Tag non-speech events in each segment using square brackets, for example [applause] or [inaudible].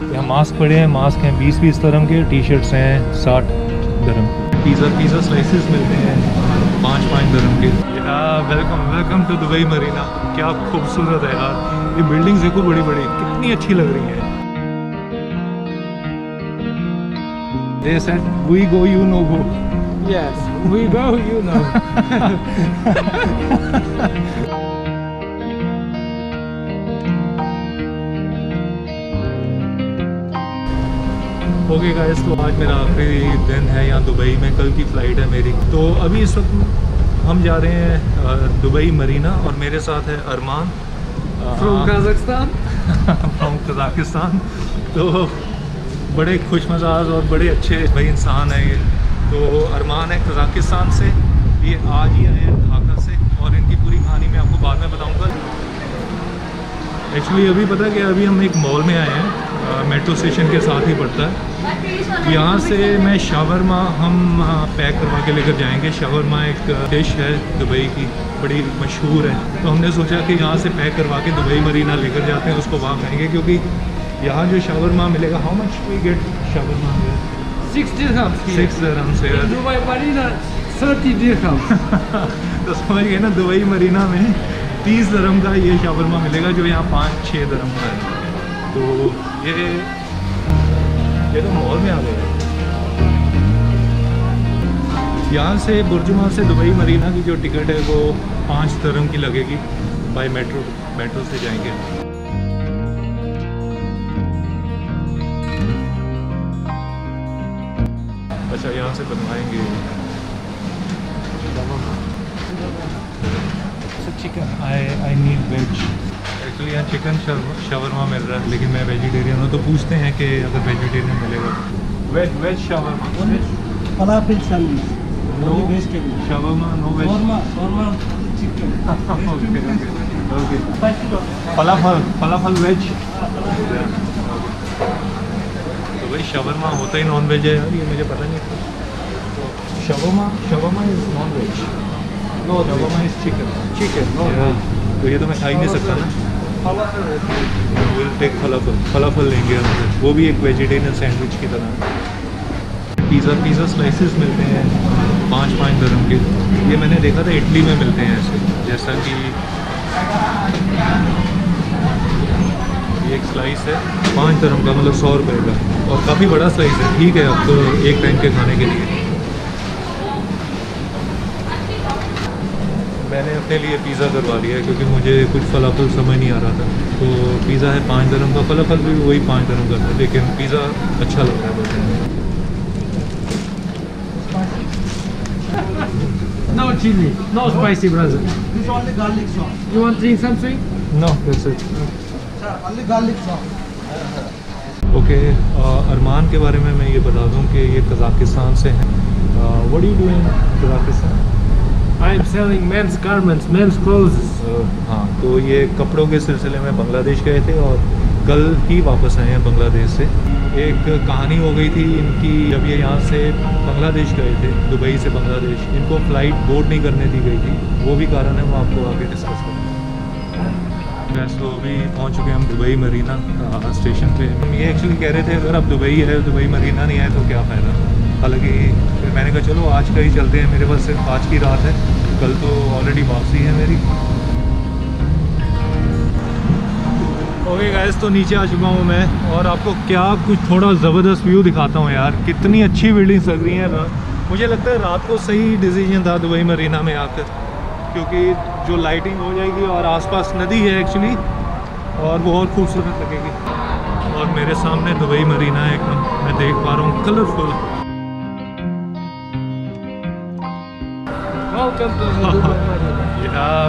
यहाँ मास्क पड़े हैं मास्क हैं बीस बीस दरम के टी शर्ट्स हैं साठ दरम पिज़्ज़ा पिज़्ज़ा स्लाइसेस मिलते हैं पाँच पाँच दरम के welcome welcome to Dubai Marina क्या खूबसूरत है यार। ये बिल्डिंग्स देखो बड़ी बड़ी कितनी अच्छी लग रही है। They said, we go, you no go. Yes, we go, you know. [laughs] Okay guys तो आज मेरा आखिरी दिन है यहाँ दुबई में कल की फ़्लाइट है मेरी। तो अभी इस वक्त हम जा रहे हैं दुबई मरीना और मेरे साथ है Armaan. [laughs] From Kazakhstan? From Kazakhstan तो बड़े खुश मजाज और बड़े अच्छे भाई इंसान है ये। तो अरमान है कज़ाकिस्तान से ये आज ही आए हैं ढाका से और इनकी पूरी कहानी मैं आपको बाद में बताऊँगा। एक्चुअली अभी पता क्या अभी हम एक मॉल में आए हैं। मेट्रो स्टेशन के साथ ही पड़ता है। यहाँ से मैं शावरमा हम पैक करवा के लेकर जाएँगे। शावरमा एक डिश है दुबई की बड़ी मशहूर है। तो हमने सोचा कि यहाँ से पैक करवा के दुबई मरीना लेकर जाते हैं उसको वहाँ खाएँगे क्योंकि यहाँ जो शावरमा मिलेगा how much we get shawarma Six dirhams six dirham से In Dubai Marina, 30 dirhams. [laughs] तो समझ गए ना दुबई मरीना में तीस दरम का ये शावरमा मिलेगा जो यहाँ पाँच छः दरम का है। तो ये ये तो मॉल में आ गए यहाँ से बुर्जुमान से दुबई मरीना की जो टिकट है वो पाँच दरम की लगेगी बाय मेट्रो मेट्रो से जाएँगे अच्छा यहाँ से बनवाएँगे chicken I I need veg actually यहाँ चिकन शवरमा मिल रहा है लेकिन मैं वेजिटेरियन हूँ तो पूछते हैं कि अगर वेजिटेरियन मिलेगा veg veg shawarma no shawarma no veg. Falafel falafel veg तो भाई शवरमा होता ही नॉन वेज है यार ये मुझे पता नहीं था। Shawarma shawarma is non veg no shawarma is chicken Chicken, no तो ये तो मैं खा ही नहीं सकता ना. विल टेक फलाफल फलाफल लेंगे हम वो भी एक वेजिटेरियन सैंडविच की तरह। पिज़्ज़ा पिज़्ज़ा स्लाइसेस मिलते हैं। पाँच पाँच दरम के। ये मैंने देखा था इटली में मिलते हैं ऐसे। जैसा कि एक स्लाइस है। पाँच दरम का मतलब सौ रुपये का। और काफ़ी बड़ा स्लाइस है। ठीक है, अब तो एक टाइम के खाने के लिए। मैंने अपने लिए पिज़्ज़ा करवा लिया है क्योंकि मुझे कुछ फलाफल समझ नहीं आ रहा था तो पिज़्ज़ा है पाँच दरम का फलाफल भी वही पाँच दरम का था लेकिन पिज़्ज़ा अच्छा लग रहा है मुझे No chili, no spicy, brother. This only garlic sauce. You want drink something? No that's it Sir, only garlic sauce. Okay Armaan के बारे में मैं ये बता दूँ कि ये कज़ाकिस्तान से हैं what do Kazakhstan I am selling men's garments, men's clothes. हाँ तो ये कपड़ों के सिलसिले में बांग्लादेश गए थे और कल ही वापस आए हैं बांग्लादेश से। एक कहानी हो गई थी इनकी जब ये यहाँ से बांग्लादेश गए थे दुबई से बांग्लादेश। इनको फ़्लाइट बोर्ड नहीं करने दी गई थी। वो भी कारण है वो आपको आगे डिस्कस करेंगे तो अभी पहुँच चुके हैं हम दुबई मरीना स्टेशन पे। हम ये एक्चुअली कह रहे थे अगर आप दुबई है दुबई मरीना नहीं आए तो क्या फ़ायदा? हालाँकि फिर मैंने कहा, चलो, आज का ही चलते हैं, मेरे पास सिर्फ़ आज की रात है, कल तो ऑलरेडी वापसी है मेरी. ओके गाइस तो नीचे आ चुका हूँ मैं और आपको क्या कुछ थोड़ा ज़बरदस्त व्यू दिखाता हूँ यार। कितनी अच्छी बिल्डिंग्स लग रही हैं। मुझे लगता है रात को सही डिसीज़न था दुबई मरीना में आकर, क्योंकि जो लाइटिंग हो जाएगी और आसपास नदी है एक्चुअली और वो और खूबसूरत लगेगी। और मेरे सामने दुबई मरीना है एकदम। मैं देख पा रहा हूँ colourful welcome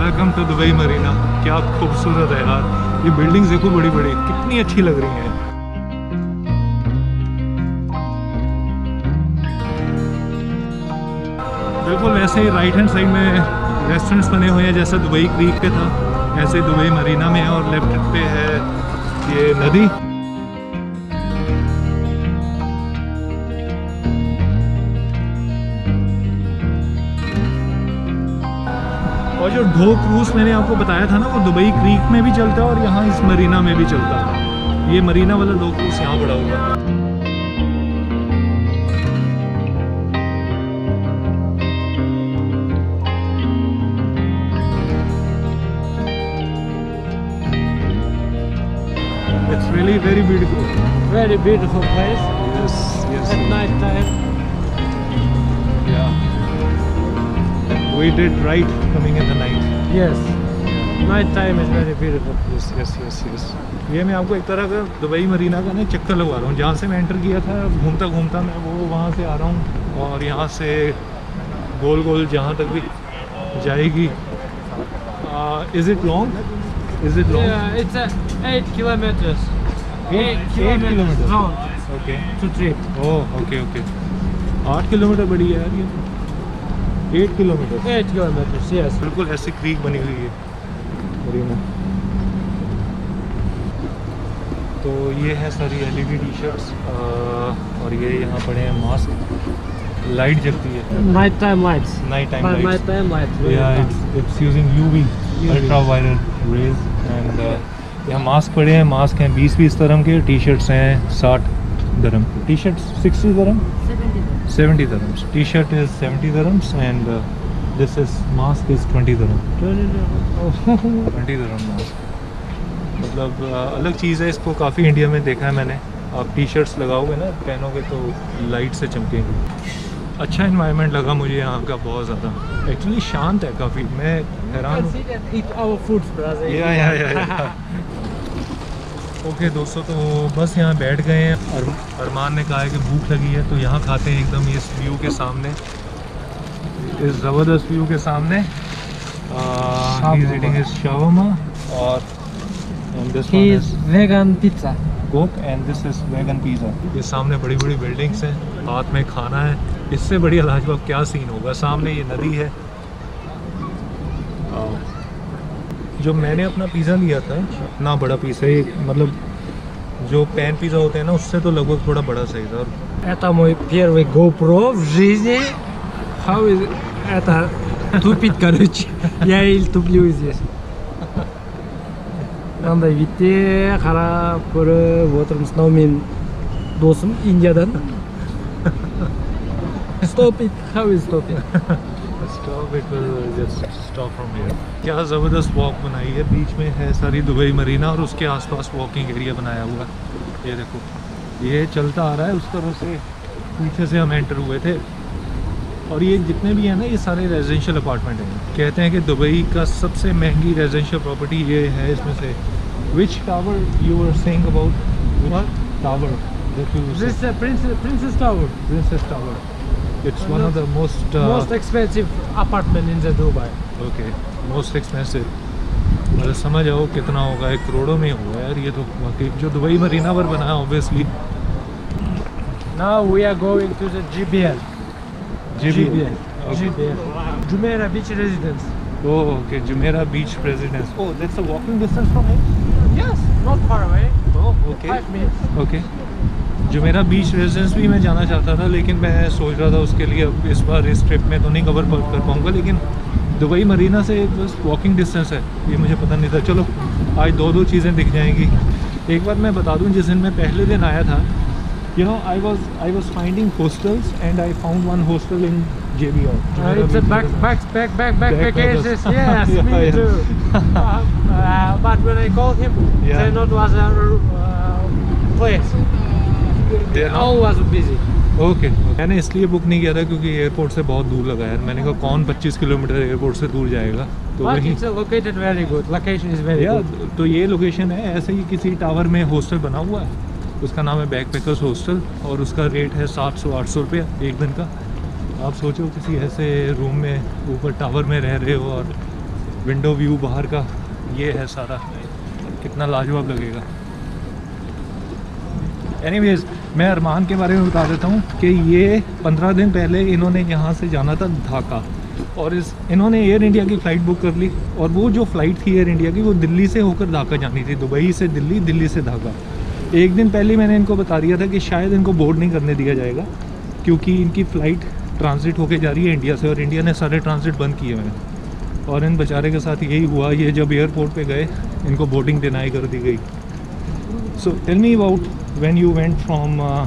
welcome to Dubai Marina क्या खूबसूरत है यार। ये बिल्डिंग्स देखो बड़ी बड़ी। कितनी अच्छी लग रही हैं। बिल्कुल वैसे ही राइट हैंड साइड में रेस्टोरेंट्स बने हुए हैं, जैसा दुबई क्रीक पे था, ऐसे दुबई मरीना में है और लेफ़्ट पे है ये नदी। जो क्रूज मैंने आपको बताया था ना वो दुबई क्रीक में भी चलता है और यहाँ इस मरीना में भी चलता है ये मरीना वाला लोग पीस यहाँ पड़ा हुआ है It's really very beautiful. Very beautiful place. Yes, yes. At night time. we did right coming in the night. Yes. Night time is very beautiful. Yes, yes, yes, yes. ये मैं आपको एक तरह का दुबई मरीना का ना चक्कर लगवा रहा हूँ। जहाँ से मैं एंटर किया था घूमता घूमता मैं वो वहाँ से आ रहा हूँ और यहाँ से गोल गोल जहाँ तक भी जाएगी। Is it long is it long it's kilometre kilometre okay oh okay okay आठ किलोमीटर बड़ी है यार ये। Eight kilometre Eight kilometers, yes. बिल्कुल ऐसी क्रीक बनी हुई है। मरीना तो ये है सारी एलईडी टी शर्ट्स और ये यहाँ पड़े हैं मास्क लाइट जगती है. Night time lights nighttime lights. very yeah. fast. it's it's using UV ultra violet rays. And uh, यहाँ मास्क पड़े हैं। मास्क हैं। 20 20 दरम के टी शर्ट्स हैं। 60 दरम टी शर्ट 60 दरम 70 dirhams. T-shirt is 70 dirhams and uh, this is mask is 20 dirham. 20 [laughs] dirham. Mask. मतलब अलग चीज़ है इसको काफ़ी इंडिया में देखा है मैंने। आप टी शर्ट्स लगाओगे ना पहनोगे तो लाइट से चमकेंगे। अच्छा इन्वायरमेंट लगा मुझे यहाँ का बहुत ज़्यादा। एक्चुअली शांत है काफ़ी। मैं हैरान हूँ। [laughs] ओके दोस्तों तो बस यहाँ बैठ गए हैं। और अरमान ने कहा है कि भूख लगी है तो यहाँ खाते हैं एकदम इस व्यू के सामने। इस ज़बरदस्त व्यू के सामने। और ये सामने बड़ी बड़ी बिल्डिंग्स हैं हाथ में खाना है। इससे बढ़िया लाजवाब क्या सीन होगा? सामने ये नदी है। जो मैंने अपना पिज़्ज़ा लिया था ना बड़ा पीस है ये मतलब जो पैन पिज़्ज़ा होते हैं ना उससे तो लगभग थोड़ा बड़ा सही था और Это мой первый GoPro в жизни. How is это тупит, короче. Я и туплю здесь. мынандай бетте қарап көріп отырмыз мынау менің досым индиядан stop it how is stop it Stop it will just stop from here. क्या ज़बरदस्त वॉक बनाई है। बीच में है सारी दुबई मरीना और उसके आसपास वॉकिंग एरिया बनाया हुआ ये देखो। ये चलता आ रहा है उस तरह से पीछे से हम एंटर हुए थे। और ये जितने भी हैं ना ये सारे रेजिडेंशियल अपार्टमेंट हैं। कहते हैं कि दुबई का सबसे महँगी रेजिडेंशियल प्रॉपर्टी ये है इसमें से। Which tower you are saying about tower this is a princess, princess tower. Princess Tower. It's one of the most uh, most expensive apartment in the dubai okay most expensive मतलब समझ आओ कितना होगा एक करोड़ों में होगा यार ये तो वाकई जो दुबई मरीना पर बना है obviously now we are going to the gbl GBL. gbl jumeirah beach residence oh okay Jumeirah Beach Residence oh that's a walking distance from here yes not far away oh okay five minutes okay Jumeirah Beach Residence भी मैं जाना चाहता था लेकिन मैं सोच रहा था उसके लिए अब इस बार इस ट्रिप में तो नहीं कवर कर पाऊँगा लेकिन दुबई मरीना से बस वॉकिंग डिस्टेंस है ये मुझे पता नहीं था चलो आज दो दो चीज़ें दिख जाएँगी एक बार मैं बता दूँ जिस दिन मैं पहले दिन आया था you know I was I was finding hostels and I found one hostel in J B Uh, it's a back, back, back, back, backpackers. Backpackers. Yes, Yeah, [laughs] me yeah. too. uh, uh, but when I called him, Yeah. they not was a uh, place. All was busy. Okay मैंने इसलिए book नहीं किया था क्योंकि airport से बहुत दूर लगा है। मैंने कहा कौन 25 किलोमीटर एयरपोर्ट से दूर जाएगा? तो वही good. Location is very या good. तो ये लोकेशन है। ऐसे ही किसी टावर में हॉस्टल बना हुआ है। उसका नाम है बैक पैकर्स हॉस्टल और उसका रेट है सात सौ आठ सौ रुपये एक दिन का। आप सोचो किसी ऐसे रूम में ऊपर टावर में रह रहे हो और विंडो व्यू बाहर का ये है सारा। कितना लाजवाब लगेगा। एनीवेज मैं अरमान के बारे में बता देता हूँ कि ये पंद्रह दिन पहले इन्होंने यहाँ से जाना था ढाका और इस, इन्होंने एयर इंडिया की फ़्लाइट बुक कर ली और वो जो फ़्लाइट थी एयर इंडिया की, वो दिल्ली से होकर ढाका जानी थी, दुबई से दिल्ली दिल्ली से ढाका। एक दिन पहले मैंने इनको बता दिया था कि शायद इनको बोर्ड नहीं करने दिया जाएगा क्योंकि इनकी फ़्लाइट ट्रांजिट होके जा रही है इंडिया से और इंडिया ने सारे ट्रांजिट बंद किए हुए हैं। और इन बेचारे के साथ यही हुआ, ये जब एयरपोर्ट पे गए, इनको बोर्डिंग डिनाई कर दी गई। So tell me about when you went from uh,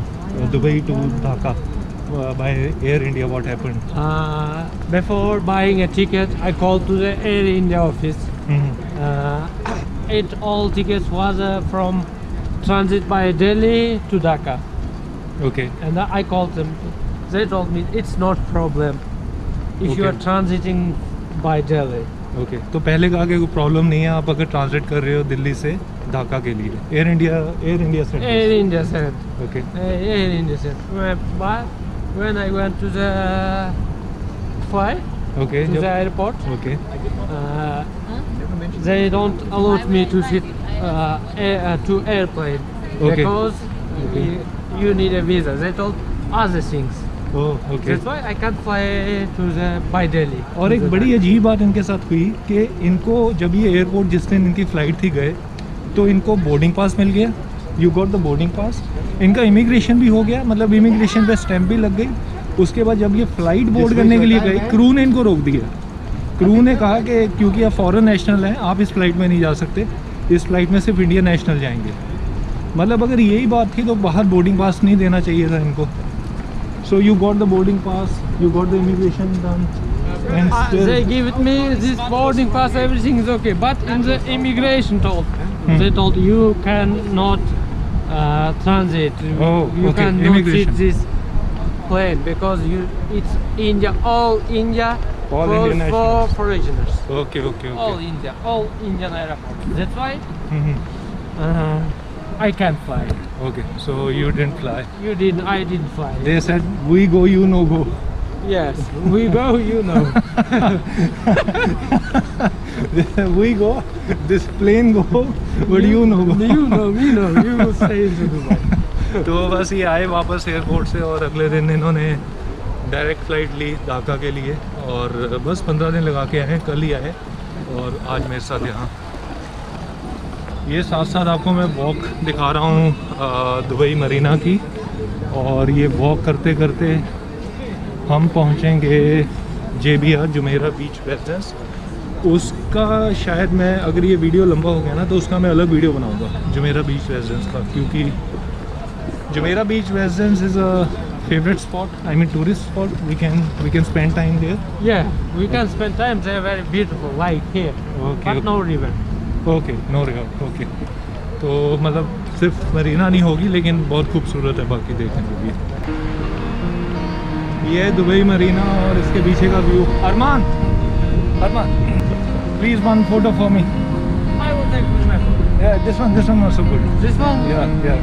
Dubai to Dhaka uh, by Air India. What happened? Uh, before buying a ticket, I called to the Air India office. Mhm. Uh, it all tickets was uh, from transit by Delhi to Dhaka, Okay. and I called them. They told me it's not problem if you are transiting by Delhi. Okay तो पहले का कि कोई problem नहीं है आप अगर translate कर रहे हो दिल्ली से ढाका के लिए। एयर इंडिया एयर इंडिया से एयर इंडिया से ओके एयर इंडिया से। मैं by when I went to the fly okay the airport okay they don't allow me to sit to airplane because you need a visa they told other things oh okay I can't fly to the by Delhi. और एक बड़ी अजीब बात इनके साथ हुई कि इनको जब ये एयरपोर्ट जिस दिन इनकी फ़्लाइट थी गए तो इनको बोर्डिंग पास मिल गया। You got the boarding pass इनका इमिग्रेशन भी हो गया मतलब इमिग्रेशन पे स्टैंप भी लग गई। उसके बाद जब ये फ़्लाइट बोर्ड करने के लिए गए क्रू ने इनको रोक दिया। क्रू ने कहा कि क्योंकि आप फॉरेन नेशनल हैं आप इस फ़्लाइट में नहीं जा सकते। इस फ़्लाइट में सिर्फ़ इंडियन नेशनल जाएँगे। मतलब अगर यही बात थी तो बाहर बोर्डिंग पास नहीं देना चाहिए था इनको। So you got the boarding pass, you got the immigration done. Uh, they give me this boarding pass, everything is okay. But in the immigration told, hmm. they told you cannot uh, transit. Oh, you okay. cannot sit this plane because you it's India, all India. All for, Indian for foreigners. Okay, okay, okay. All India, all Indian airport. That's why. Mm -hmm. uh, I can't fly. Okay so you didn't fly You didn't, I didn't fly. They said we go you know go yes, we go, you know. We go this plane go but you know go You know, we know. You stay in Dubai. [laughs] तो बस ये आए वापस airport से और अगले दिन इन्होंने डायरेक्ट फ़्लाइट ली ढाका के लिए और बस पंद्रह दिन लगा के आए कल ही आए और आज मेरे साथ यहाँ ये साथ साथ आपको मैं वॉक दिखा रहा हूँ दुबई मरीना की और ये वॉक करते करते हम पहुँचेंगे J B R Jumeirah Beach Residence उसका शायद मैं अगर ये वीडियो लंबा हो गया ना तो उसका मैं अलग वीडियो बनाऊँगा जुमेरा बीच रेजिडेंस का क्योंकि Jumeirah Beach Residence is a favourite spot I mean tourist spot we can we can spend time there Yeah, we can spend time there very beautiful, like here. Okay, but no river. Okay no river okay तो मतलब सिर्फ़ मरीना नहीं होगी लेकिन बहुत खूबसूरत है बाकी देखने के लिए। ये दुबई मरीना और इसके पीछे का view. Arman Arman please one photo for me phone. This one this one also good This one? या या